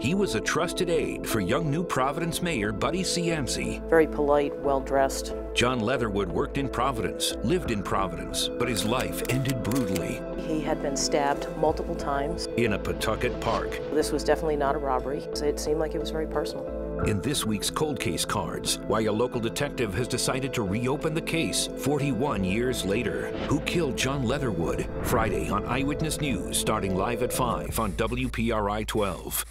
He was a trusted aide for young New Providence Mayor Buddy Cianci. Very polite, well dressed. John Leatherwood worked in Providence, lived in Providence, but his life ended brutally. Had been stabbed multiple times. In a Pawtucket park. This was definitely not a robbery. It seemed like it was very personal. In this week's Cold Case Cards, why a local detective has decided to reopen the case 41 years later. Who killed John Leatherwood? Friday on Eyewitness News, starting live at 5 on WPRI 12.